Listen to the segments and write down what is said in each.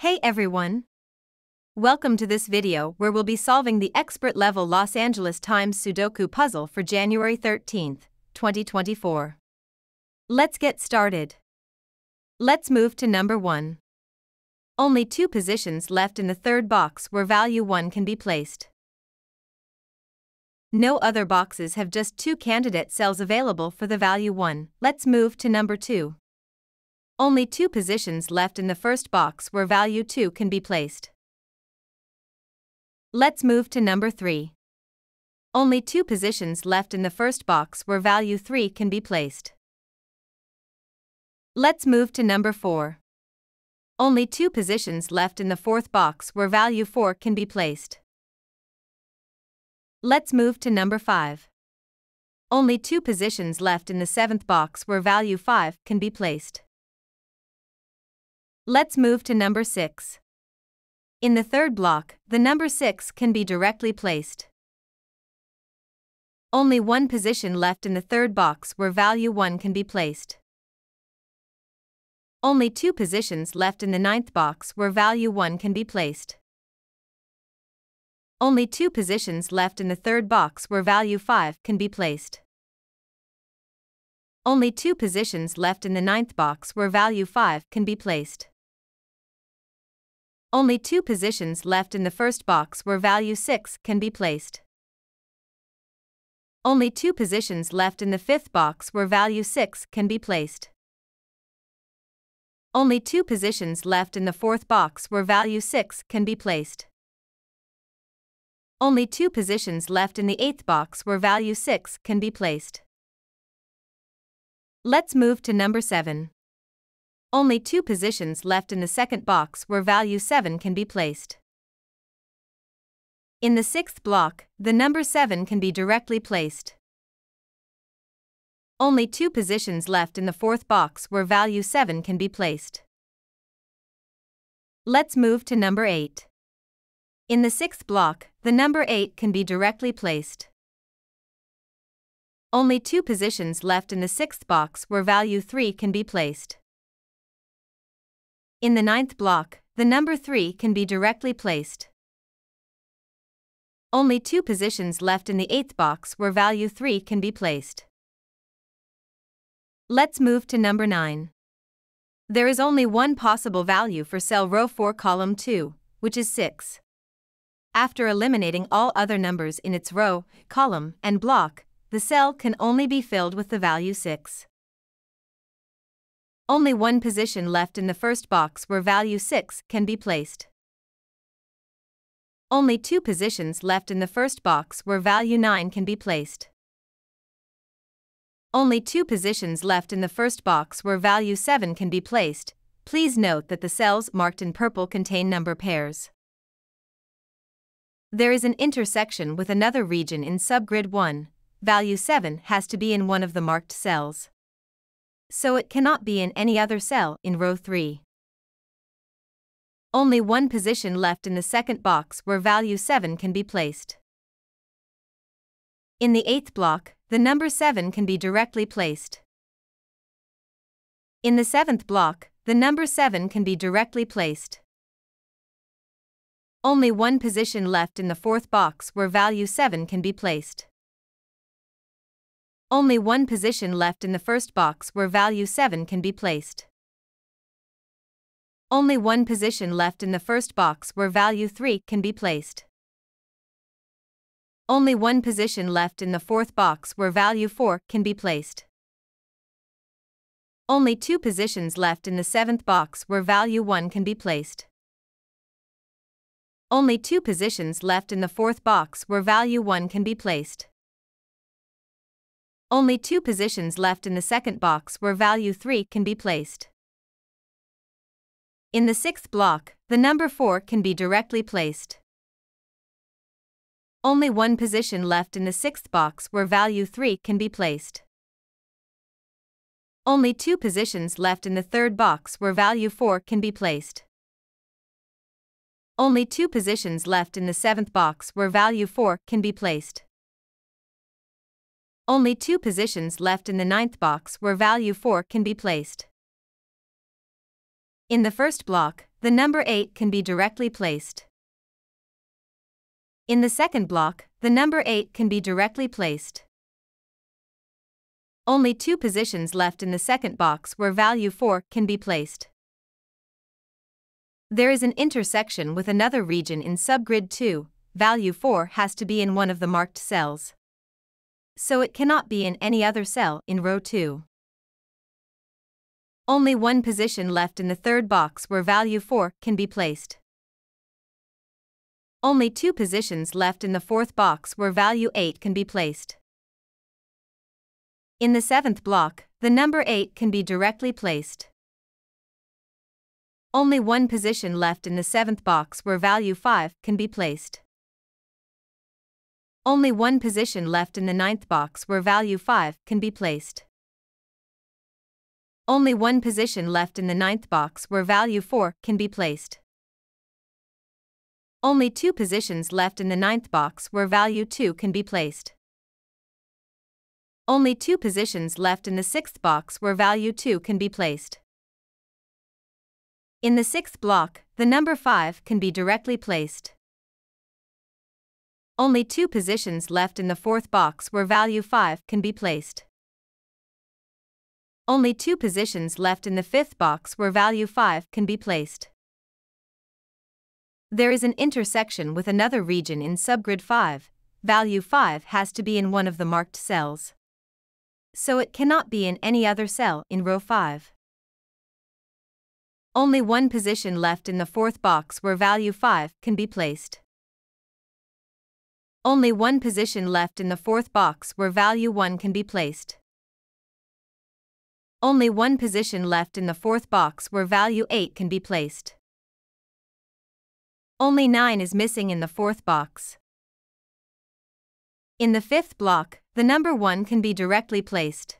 Hey everyone! Welcome to this video where we'll be solving the expert level Los Angeles Times Sudoku puzzle for January 13th, 2024. Let's get started. Let's move to number 1. Only two positions left in the third box where value 1 can be placed. No other boxes have just two candidate cells available for the value 1. Let's move to number 2. Only two positions left in the first box where value 2 can be placed. Let's move to number 3. Only two positions left in the first box where value 3 can be placed. Let's move to number 4. Only two positions left in the fourth box where value 4 can be placed. Let's move to number 5. Only two positions left in the seventh box where value 5 can be placed. Let's move to number 6. In the third block, the number 6 can be directly placed. Only one position left in the third box where value 1 can be placed. Only two positions left in the ninth box where value 1 can be placed. Only two positions left in the third box where value 5 can be placed. Only two positions left in the ninth box where value 5 can be placed. Only two positions left in the first box where value 6 can be placed. Only two positions left in the fifth box where value 6 can be placed. Only two positions left in the fourth box where value 6 can be placed. Only two positions left in the eighth box where value 6 can be placed. Let's move to number 7. Only two positions left in the second box where value 7 can be placed. In the sixth block, the number 7 can be directly placed. Only two positions left in the fourth box where value 7 can be placed. Let's move to number 8. In the sixth block, the number 8 can be directly placed. Only two positions left in the sixth box where value 3 can be placed. In the ninth block, the number 3 can be directly placed. Only two positions left in the eighth box where value 3 can be placed. Let's move to number 9. There is only one possible value for cell row 4 column 2, which is 6. After eliminating all other numbers in its row, column, and block, the cell can only be filled with the value 6. Only one position left in the first box where value 6 can be placed. Only two positions left in the first box where value 9 can be placed. Only two positions left in the first box where value 7 can be placed. Please note that the cells marked in purple contain number pairs. There is an intersection with another region in subgrid 1. Value 7 has to be in one of the marked cells so it cannot be in any other cell in row 3. Only one position left in the second box where value 7 can be placed. In the eighth block, the number 7 can be directly placed. In the seventh block, the number 7 can be directly placed. Only one position left in the fourth box where value 7 can be placed. Only one position left in the first box where value 7 can be placed. Only one position left in the first box where value 3 can be placed. Only one position left in the fourth box where value 4 can be placed. Only two positions left in the seventh box where value 1 can be placed. Only two positions left in the fourth box where value 1 can be placed. Only two positions left in the second box where value 3 can be placed. In the sixth block, the number 4 can be directly placed. Only one position left in the sixth box where value 3 can be placed. Only two positions left in the third box where value 4 can be placed. Only two positions left in the seventh box where value 4 can be placed. Only two positions left in the ninth box where value 4 can be placed. In the first block, the number 8 can be directly placed. In the second block, the number 8 can be directly placed. Only two positions left in the second box where value 4 can be placed. There is an intersection with another region in subgrid 2, value 4 has to be in one of the marked cells. So it cannot be in any other cell in row 2. Only one position left in the third box where value 4 can be placed. Only two positions left in the fourth box where value 8 can be placed. In the seventh block, the number 8 can be directly placed. Only one position left in the seventh box where value 5 can be placed. Only one position left in the ninth box where value 5 can be placed. Only one position left in the ninth box where value 4 can be placed. Only two positions left in the ninth box where value 2 can be placed. Only two positions left in the sixth box where value 2 can be placed. In the sixth block, the number 5 can be directly placed. Only two positions left in the fourth box where value 5 can be placed. Only two positions left in the fifth box where value 5 can be placed. There is an intersection with another region in subgrid 5. Value 5 has to be in one of the marked cells. So it cannot be in any other cell in row 5. Only one position left in the fourth box where value 5 can be placed. Only one position left in the fourth box where value 1 can be placed. Only one position left in the fourth box where value 8 can be placed. Only 9 is missing in the fourth box. In the fifth block, the number 1 can be directly placed.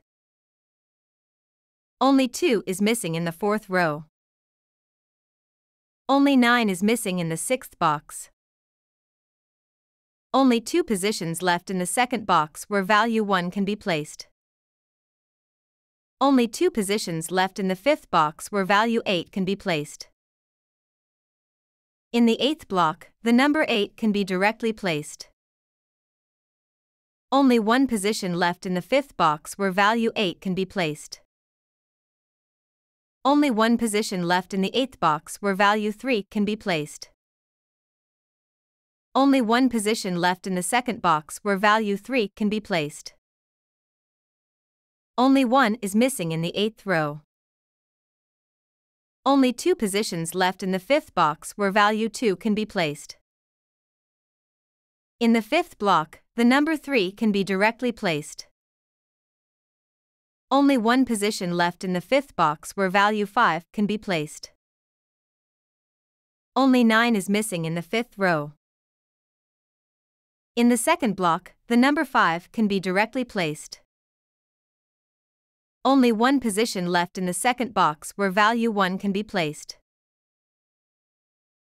Only 2 is missing in the fourth row. Only 9 is missing in the sixth box. Only two positions left in the second box where value 1 can be placed. Only two positions left in the fifth box where value 8 can be placed. In the eighth block, the number 8 can be directly placed. Only one position left in the fifth box where value 8 can be placed. Only one position left in the eighth box where value 3 can be placed. Only one position left in the second box where value 3 can be placed. Only one is missing in the eighth row. Only two positions left in the fifth box where value 2 can be placed. In the fifth block, the number 3 can be directly placed. Only one position left in the fifth box where value 5 can be placed. Only 9 is missing in the fifth row. In the second block, the number 5 can be directly placed. Only one position left in the second box where value 1 can be placed.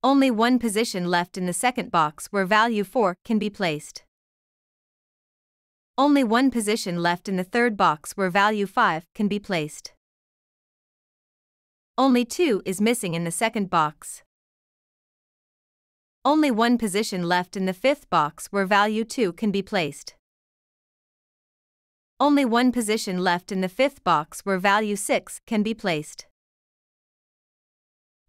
Only one position left in the second box where value 4 can be placed. Only one position left in the third box where value 5 can be placed. Only 2 is missing in the second box. Only one position left in the fifth box where value 2 can be placed. Only one position left in the fifth box where value 6 can be placed.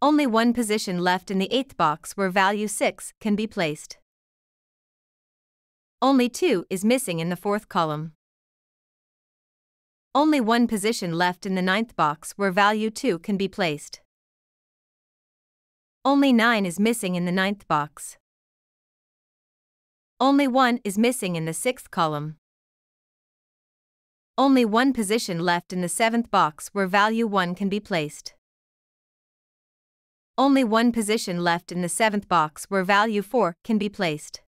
Only one position left in the eighth box where value 6 can be placed. Only 2 is missing in the fourth column. Only one position left in the ninth box where value 2 can be placed. Only 9 is missing in the ninth box. Only 1 is missing in the sixth column. Only one position left in the seventh box where value 1 can be placed. Only one position left in the seventh box where value 4 can be placed.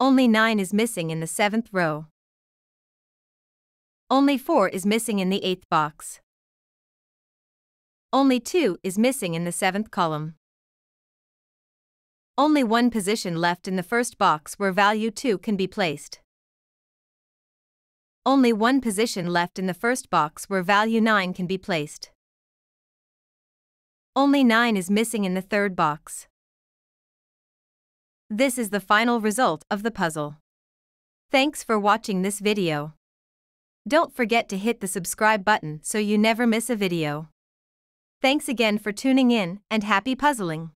Only 9 is missing in the seventh row. Only 4 is missing in the eighth box. Only 2 is missing in the seventh column. Only one position left in the first box where value 2 can be placed. Only one position left in the first box where value 9 can be placed. Only 9 is missing in the third box. This is the final result of the puzzle. Thanks for watching this video. Don't forget to hit the subscribe button so you never miss a video. Thanks again for tuning in and happy puzzling!